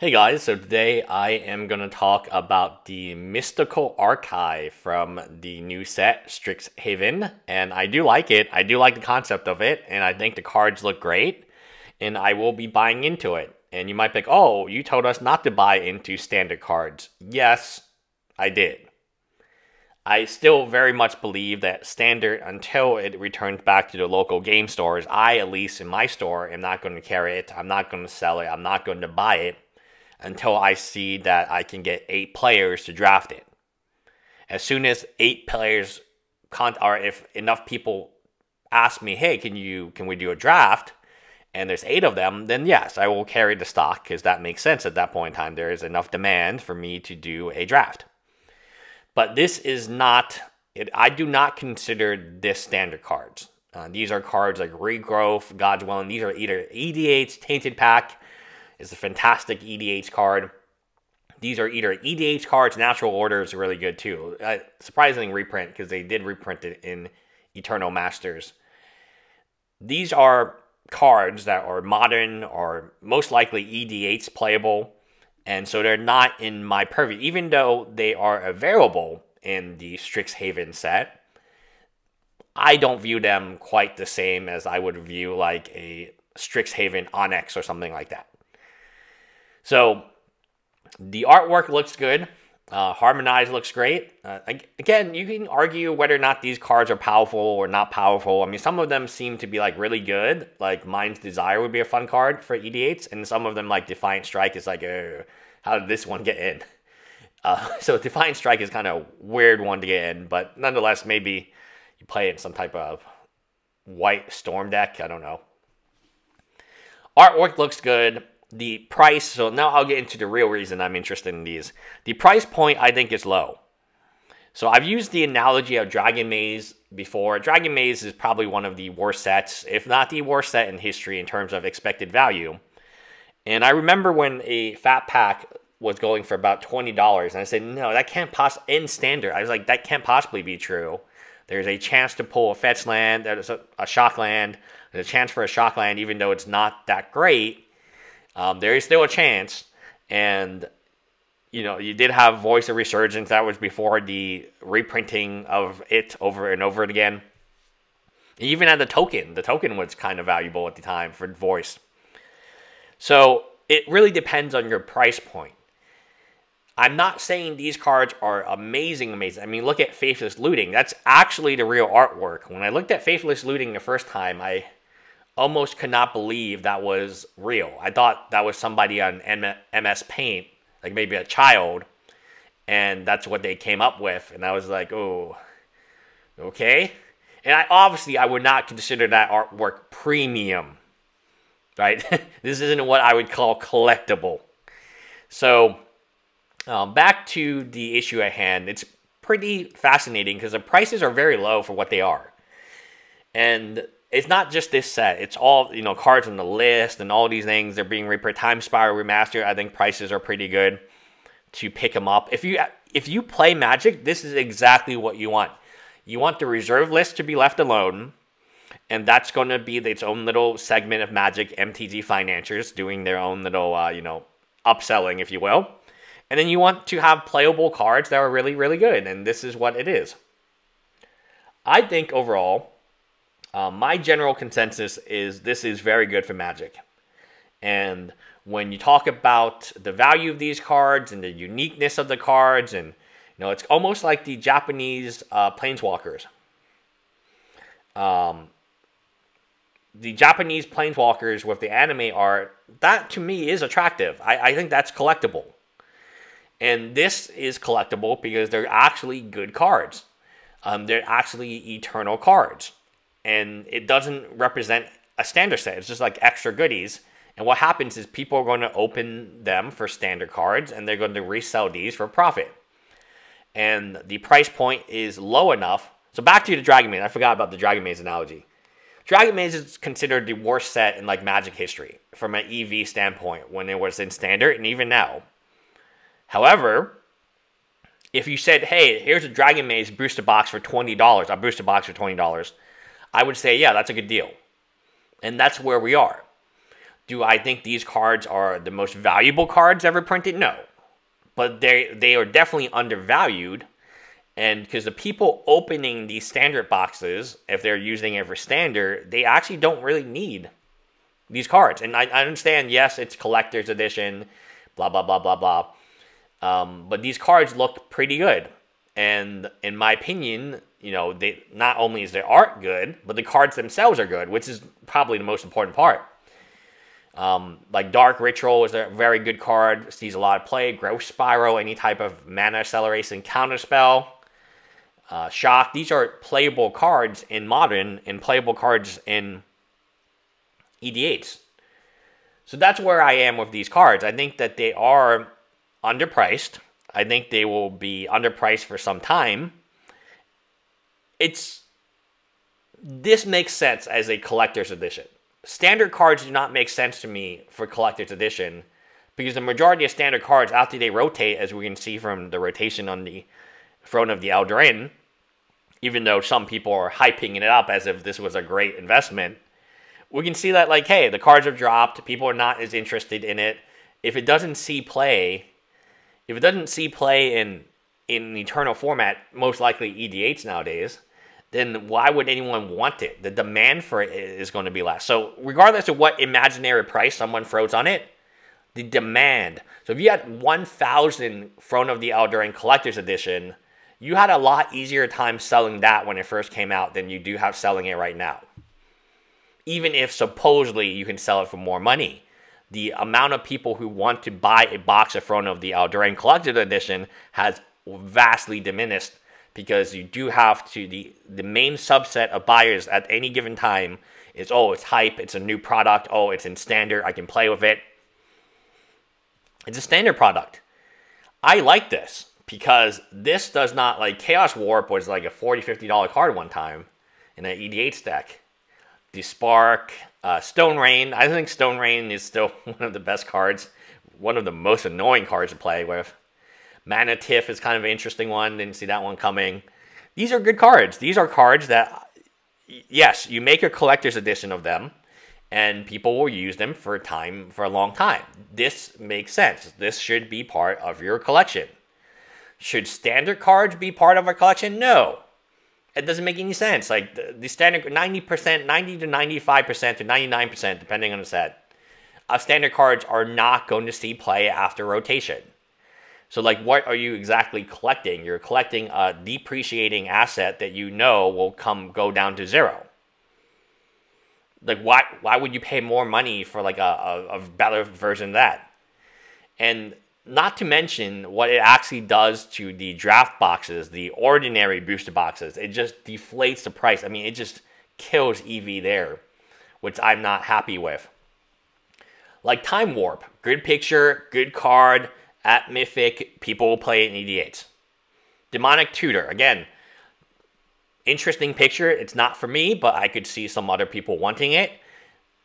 Hey guys, so today I am going to talk about the Mystical Archive from the new set, Strixhaven. And I do like it. I do like the concept of it. And I think the cards look great. And I will be buying into it. And you might think, oh, you told us not to buy into standard cards. Yes, I did. I still very much believe that standard, until it returns back to the local game stores, I, at least in my store, am not going to carry it. I'm not going to sell it. I'm not going to buy it until I see that I can get eight players to draft it. As soon as eight players, con- or if enough people ask me, "Hey, can you can we do a draft?" and there's eight of them, then yes, I will carry the stock because that makes sense at that point in time. There is enough demand for me to do a draft. But this is not. It, I do not consider this standard cards. Uh, these are cards like Regrowth, God's Willing. These are either EDH, Tainted Pact, is a fantastic EDH card. These are either EDH cards, Natural Order is really good too. Uh, surprisingly reprint because they did reprint it in Eternal Masters. These are cards that are modern or most likely EDH playable, and so they're not in my purview, even though they are available in the Strixhaven set. I don't view them quite the same as I would view like a Strixhaven Onyx or something like that. So the artwork looks good. Uh, Harmonized looks great. Uh, again, you can argue whether or not these cards are powerful or not powerful. I mean, some of them seem to be like really good. Like Mind's Desire would be a fun card for EDHs, and some of them like Defiant Strike is like, uh, how did this one get in? Uh, so Defiant Strike is kind of weird one to get in, but nonetheless, maybe you play it in some type of white storm deck. I don't know. Artwork looks good the price, so now I'll get into the real reason I'm interested in these. The price point I think is low. So I've used the analogy of Dragon Maze before. Dragon Maze is probably one of the worst sets, if not the worst set in history in terms of expected value. And I remember when a fat pack was going for about $20 and I said, "No, that can't possibly in standard." I was like, "That can't possibly be true." There's a chance to pull a fetch land, there's a, a shock land, there's a chance for a shock land even though it's not that great um, there is still a chance, and you know you did have Voice of Resurgence. That was before the reprinting of it over and over again. Even had the token. The token was kind of valuable at the time for Voice. So it really depends on your price point. I'm not saying these cards are amazing, amazing. I mean, look at Faithless Looting. That's actually the real artwork. When I looked at Faithless Looting the first time, I almost could not believe that was real. I thought that was somebody on MS Paint, like maybe a child, and that's what they came up with. And I was like, oh, okay. And I obviously I would not consider that artwork premium, right? this isn't what I would call collectible. So um, back to the issue at hand. It's pretty fascinating because the prices are very low for what they are. And it's not just this set. It's all you know cards on the list and all these things. They're being reprinted. Time Spiral remastered. I think prices are pretty good to pick them up. If you if you play Magic, this is exactly what you want. You want the reserve list to be left alone, and that's going to be its own little segment of Magic. MTG financiers doing their own little uh, you know upselling, if you will. And then you want to have playable cards that are really really good, and this is what it is. I think overall um, my general consensus is this is very good for Magic. And when you talk about the value of these cards and the uniqueness of the cards, and you know, it's almost like the Japanese uh, planeswalkers. Um, the Japanese planeswalkers with the anime art, that to me is attractive. I, I think that's collectible. And this is collectible because they're actually good cards. Um, they're actually eternal cards and it doesn't represent a standard set. It's just like extra goodies. And what happens is people are going to open them for standard cards and they're going to resell these for profit. And the price point is low enough. So back to you, the Dragon Maze. I forgot about the Dragon Maze analogy. Dragon Maze is considered the worst set in like Magic history from an EV standpoint when it was in standard and even now. However, if you said, "Hey, here's a Dragon Maze booster box for twenty dollars," a booster box for twenty dollars, I would say, yeah, that's a good deal. And that's where we are. Do I think these cards are the most valuable cards ever printed? No. But they they are definitely undervalued. And because the people opening these standard boxes, if they're using for standard, they actually don't really need these cards. And I, I understand, yes, it's collector's edition, blah, blah, blah, blah, blah. Um, but these cards look pretty good. And in my opinion, you know, they not only is their art good, but the cards themselves are good, which is probably the most important part. Um, like Dark Ritual is a very good card, sees a lot of play. Growth Spiral, any type of mana acceleration counterspell. Uh, Shock, these are playable cards in Modern and playable cards in EDHs. So that's where I am with these cards. I think that they are underpriced. I think they will be underpriced for some time. It's this makes sense as a collector's edition. Standard cards do not make sense to me for collector's edition because the majority of standard cards after they rotate, as we can see from the rotation on the Throne of the Eldraine, even though some people are hyping it up as if this was a great investment, we can see that like, hey, the cards have dropped, people are not as interested in it. If it doesn't see play, if it doesn't see play in in eternal format, most likely EDH nowadays, then why would anyone want it? The demand for it is going to be less. So regardless of what imaginary price someone throws on it, the demand. So if you had 1,000 Throne of the Eldraine Collector's Edition, you had a lot easier time selling that when it first came out than you do have selling it right now. Even if supposedly you can sell it for more money the amount of people who want to buy a box of Throne of the Eldraine Collector's Edition has vastly diminished because you do have to the the main subset of buyers at any given time is oh it's hype it's a new product oh it's in standard I can play with it it's a standard product I like this because this does not like Chaos Warp was like a 40 50 dollar card one time in an EDH deck the Spark uh, Stone Rain. I think Stone Rain is still one of the best cards, one of the most annoying cards to play with. Mana Tithe is kind of an interesting one. Didn't see that one coming. These are good cards. These are cards that, yes, you make a collector's edition of them, and people will use them for a time for a long time. This makes sense. This should be part of your collection. Should standard cards be part of a collection? No it doesn't make any sense. Like the, the standard 90%, 90 to 95% to 99%, depending on the set, of standard cards are not going to see play after rotation. So, like, what are you exactly collecting? You're collecting a depreciating asset that you know will come go down to zero. Like, why why would you pay more money for like a, a, a better version of that? And not to mention what it actually does to the draft boxes, the ordinary booster boxes. It just deflates the price. I mean, it just kills EV there, which I'm not happy with. Like Time Warp, good picture, good card, at Mythic, people will play it in EDH. Demonic Tutor, again, interesting picture. It's not for me, but I could see some other people wanting it.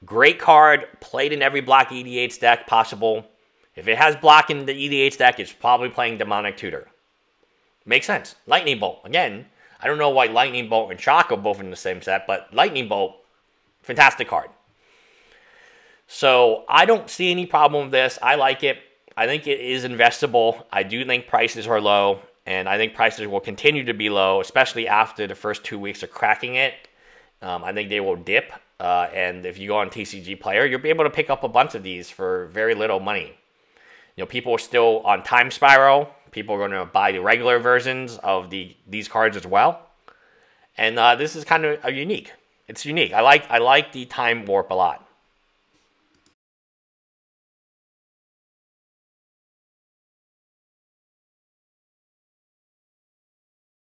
Great card, played in every black EDH deck possible. If it has block in the EDH deck, it's probably playing Demonic Tutor. Makes sense. Lightning Bolt. Again, I don't know why Lightning Bolt and Shock are both in the same set, but Lightning Bolt, fantastic card. So I don't see any problem with this. I like it. I think it is investable. I do think prices are low, and I think prices will continue to be low, especially after the first two weeks of cracking it. Um, I think they will dip, uh, and if you go on TCG Player, you'll be able to pick up a bunch of these for very little money you know, people are still on Time Spiral. People are going to buy the regular versions of the these cards as well. And uh, this is kind of unique. It's unique. I like I like the Time Warp a lot.